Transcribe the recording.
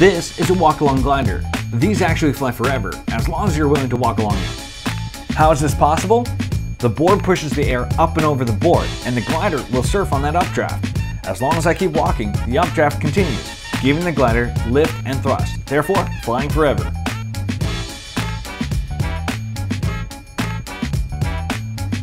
This is a walk-along glider. These actually fly forever, as long as you're willing to walk along them. How is this possible? The board pushes the air up and over the board, and the glider will surf on that updraft. As long as I keep walking, the updraft continues, giving the glider lift and thrust, therefore flying forever.